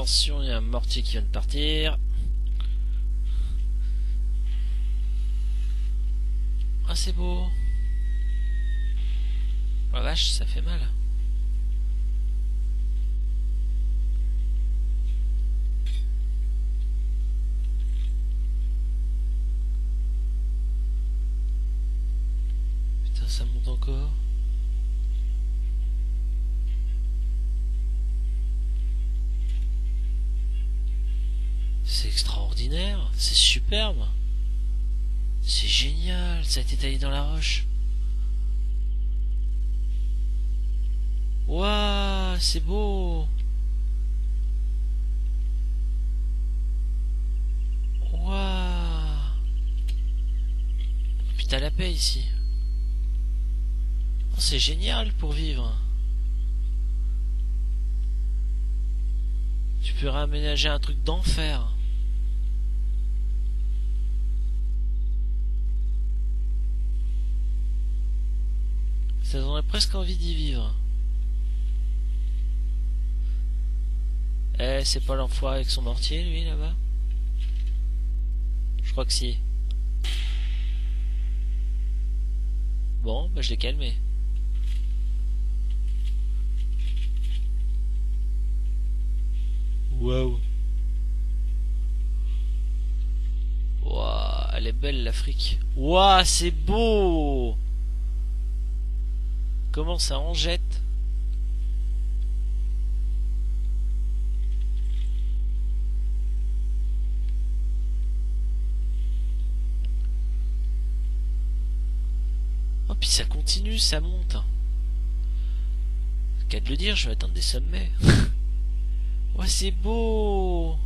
Attention, il y a un mortier qui vient de partir. Ah, c'est beau. Oh la vache, ça fait mal. Ça a été taillé dans la roche. Waouh, c'est beau. Waouh. Putain la paix ici. Oh, c'est génial pour vivre. Tu peux réaménager un truc d'enfer. Ça donnerait presque envie d'y vivre. Eh, c'est pas l'enfoiré avec son mortier, lui, là-bas? Je crois que si. Bon, bah je l'ai calmé. Waouh. Waouh, elle est belle l'Afrique. Waouh, c'est beau Comment ça en jette Oh, puis ça continue, ça monte. Qu'à de le dire, je vais atteindre des sommets. ouais, c'est beau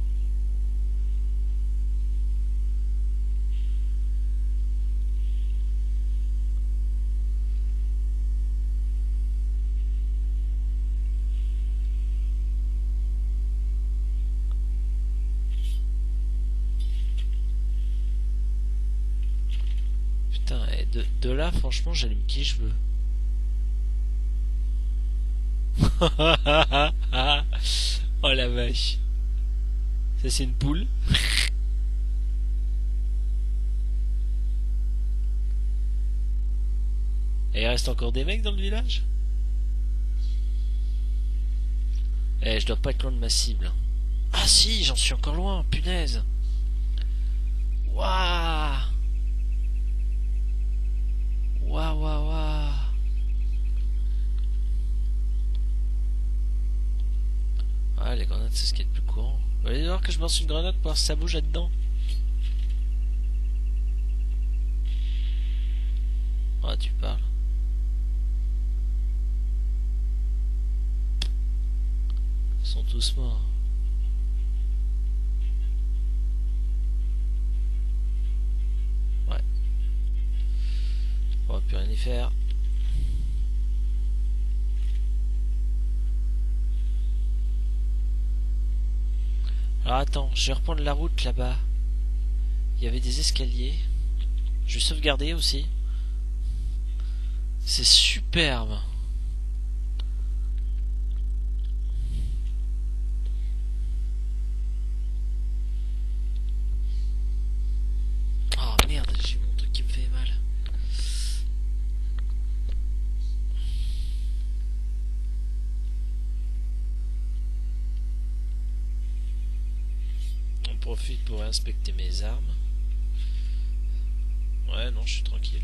franchement, j'allume qui je veux. oh la vache. Ça c'est une poule. Et il reste encore des mecs dans le village? Eh, je dois pas être loin de ma cible. Ah si, j'en suis encore loin, punaise. Waouh Waouh, waouh, waouh Ah, les grenades, c'est ce qui est le plus courant. Vous allez voir que je lance une grenade pour voir si ça bouge là-dedans. Ah, tu parles. Ils sont tous morts. Alors attends, je vais reprendre la route là-bas. Il y avait des escaliers. Je vais sauvegarder aussi. C'est superbe. Inspecter mes armes. Ouais, non, je suis tranquille.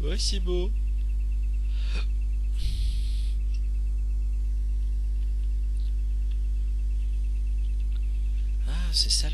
Ouais, c'est beau. Ah, c'est ça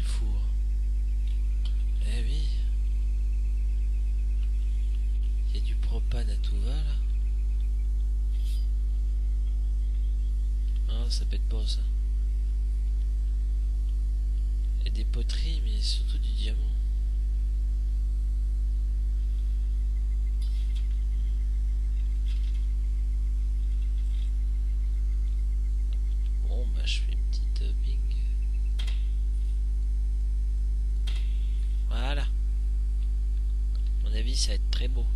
avis, ça va être très beau.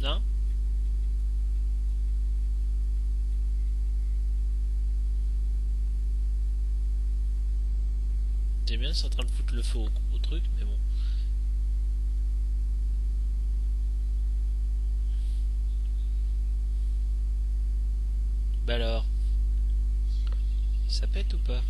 Non? C'est bien, c'est en train de foutre le feu au truc, mais bon. Bah alors Ça pète ou pas?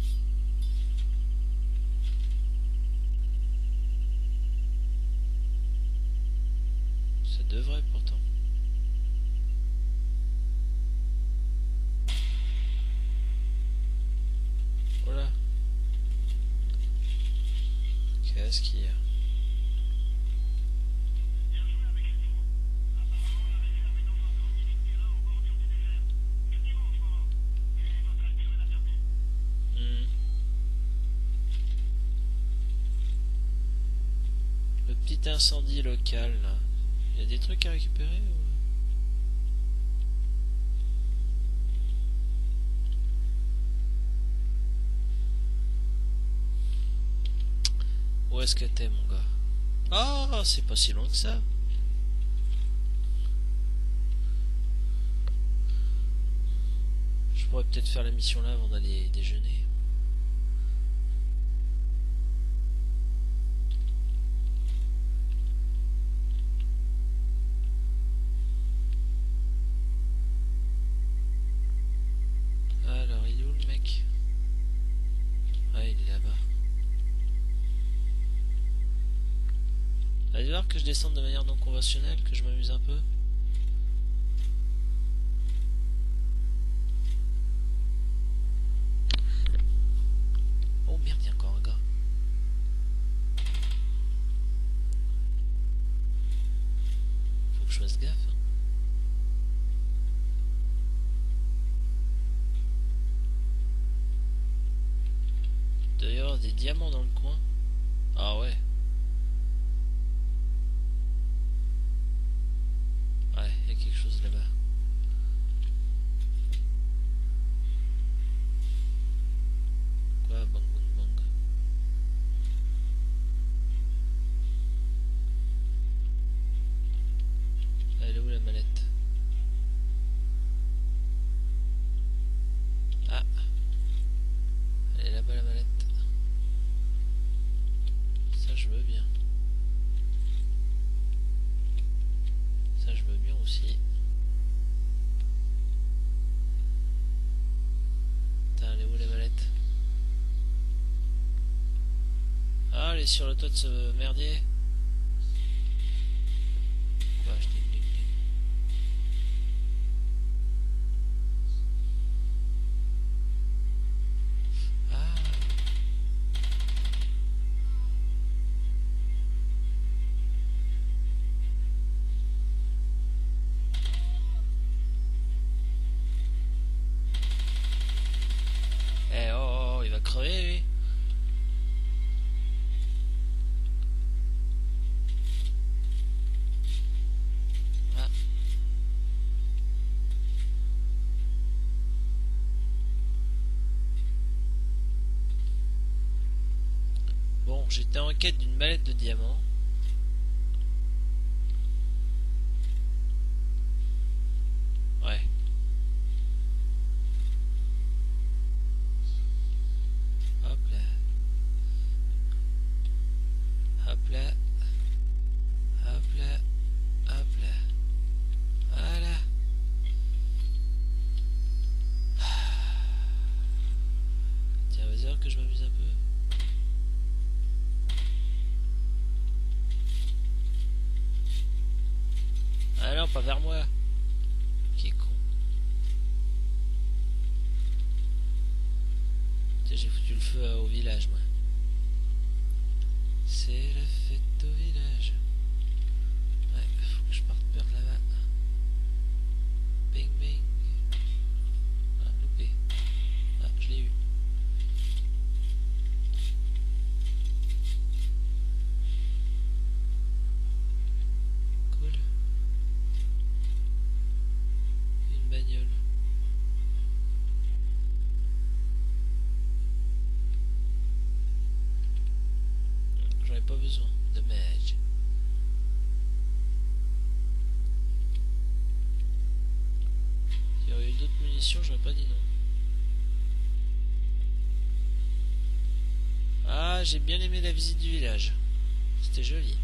Incendie local. Il y a des trucs à récupérer ou... Où est-ce que t'es mon gars? Ah, c'est pas si loin que ça. Je pourrais peut-être faire la mission là avant d'aller déjeuner. Que je m'amuse un peu. sur le toit de ce merdier. j'étais en quête d'une mallette de diamants j'ai bien aimé la visite du village. C'était joli.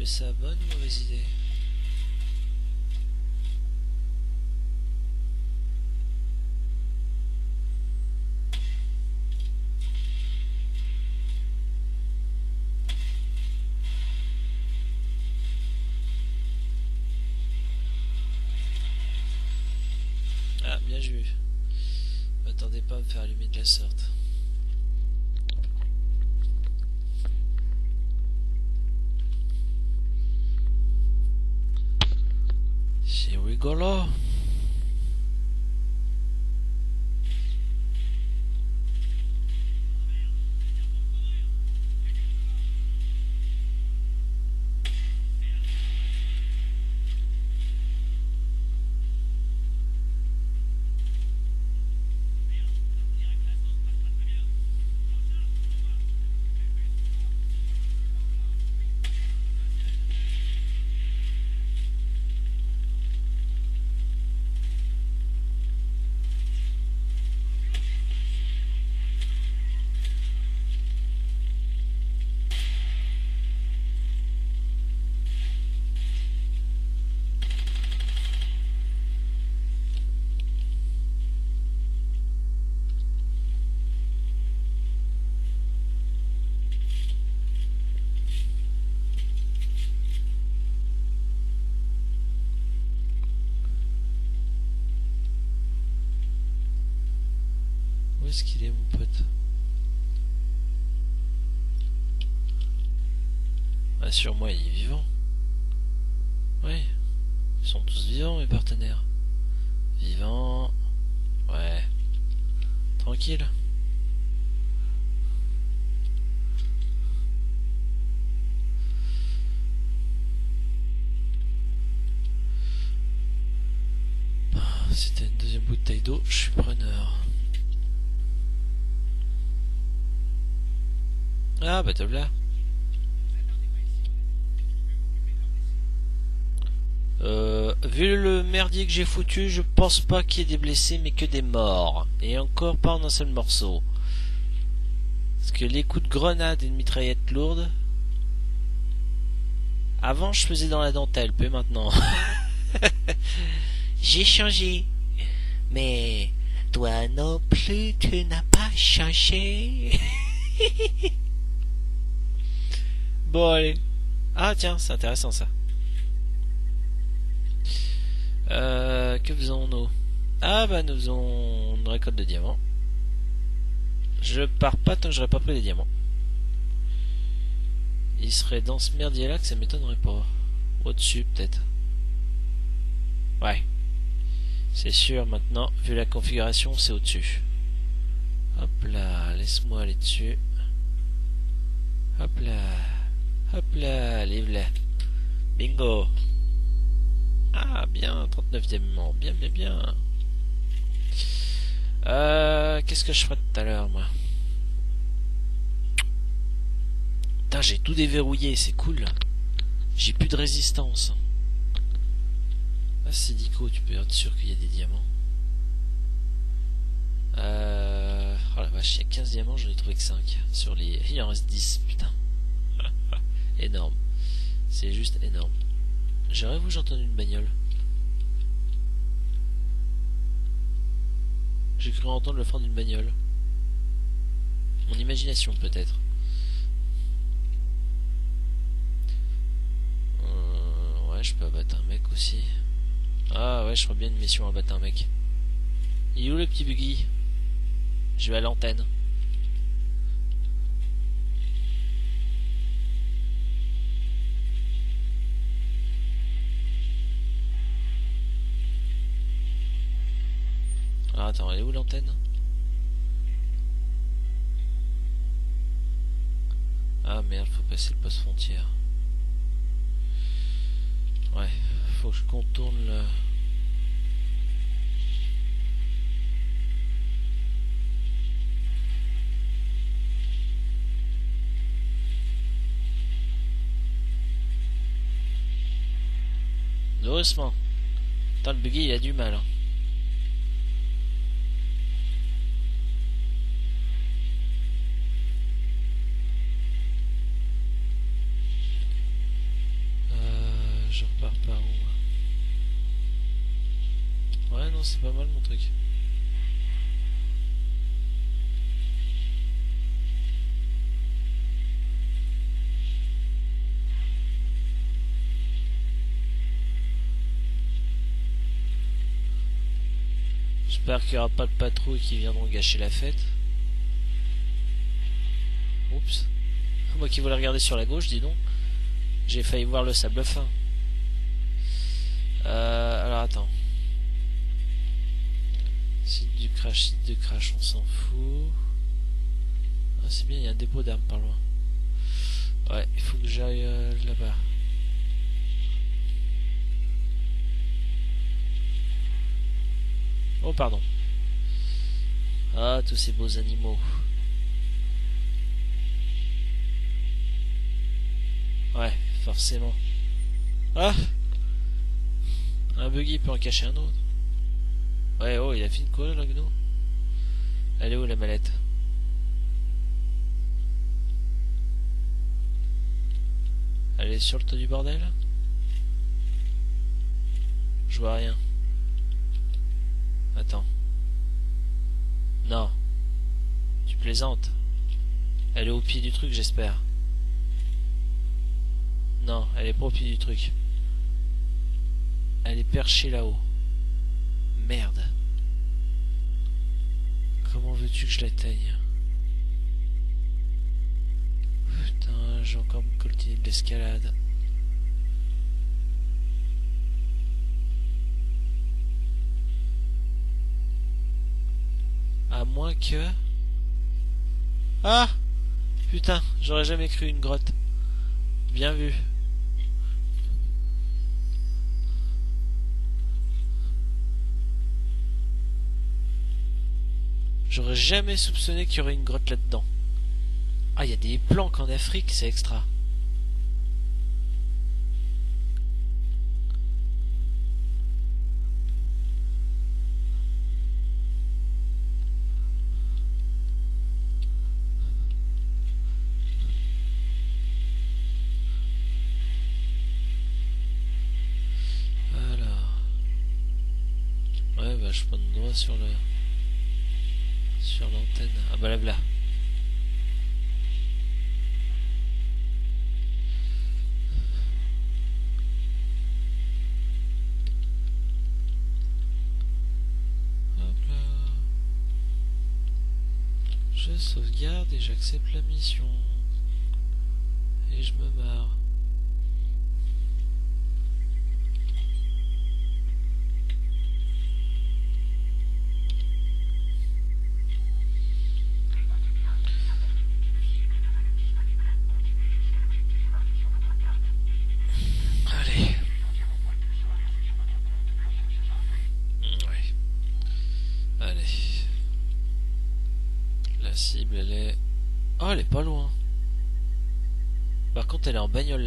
trouvé ça bonne ou mauvaise idée? Qu'il est, mon pote Ah, sur moi, il est vivant. Oui. Ils sont tous vivants, mes partenaires. Vivants. Ouais. Tranquille. Ah bah. Euh, vu le merdier que j'ai foutu, je pense pas qu'il y ait des blessés, mais que des morts. Et encore pas en un seul morceau. Parce que les coups de grenade et de mitraillette lourde... Avant, je faisais dans la dentelle, peu maintenant. j'ai changé. Mais toi non plus, tu n'as pas changé. bon, allez. Ah, tiens, c'est intéressant ça. Euh, que faisons-nous? Ah bah nous faisons une récolte de diamants. Je pars pas tant que j'aurais pas pris les diamants. Il serait dans ce merdier là que ça m'étonnerait pas. Au-dessus peut-être. Ouais. C'est sûr maintenant, vu la configuration, c'est au-dessus. Hop là, laisse-moi aller dessus. Hop là. Hop là, livre là. Bingo. Ah, bien, 39 diamants. Bien, bien, bien. Euh, qu'est-ce que je ferai tout à l'heure, moi? Putain, j'ai tout déverrouillé, c'est cool. J'ai plus de résistance. Ah, Dico, tu peux être sûr qu'il y a des diamants. Euh... Oh la vache, il y a 15 diamants, j'en ai trouvé que 5. Sur les... Il en reste 10, putain. Énorme. C'est juste énorme. J'aurais vous entendu une bagnole. J'ai cru entendre le frein d'une bagnole. Mon imagination peut-être. Euh, ouais, je peux abattre un mec aussi. Ah ouais, je ferais bien une mission à abattre un mec. Il est où le petit buggy? Je vais à l'antenne. Attends, elle est où l'antenne Ah merde, faut passer le poste frontière. Ouais, faut que je contourne le... Doucement. Attends, le buggy, il a du mal. Hein. Qu'il n'y aura pas de patrouille qui viendront gâcher la fête. Oups. Moi qui voulais regarder sur la gauche, dis donc. J'ai failli voir le sable fin. Euh, alors attends. Site du crash, site de crash, on s'en fout. Ah, c'est bien, il y a un dépôt d'armes par loin. Ouais, il faut que j'aille euh, là-bas. Oh, pardon. Ah, tous ces beaux animaux. Ouais, forcément. Ah un buggy peut en cacher un autre. Ouais, oh, il a fini de quoi, là, Gno Elle est où, la mallette? Elle est sur le toit du bordel? Je vois rien. Attends. Non. Tu plaisantes. Elle est au pied du truc, j'espère. Non, elle est pas au pied du truc. Elle est perchée là-haut. Merde. Comment veux-tu que je l'atteigne? Putain, j'ai encore me de l'escalade. À moins que... Ah Putain, j'aurais jamais cru une grotte. Bien vu. J'aurais jamais soupçonné qu'il y aurait une grotte là-dedans. Ah, il y a des planques en Afrique, c'est extra.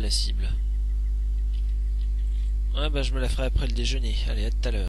Cible. Ouais, bah je me la ferai après le déjeuner. Allez, à tout à l'heure.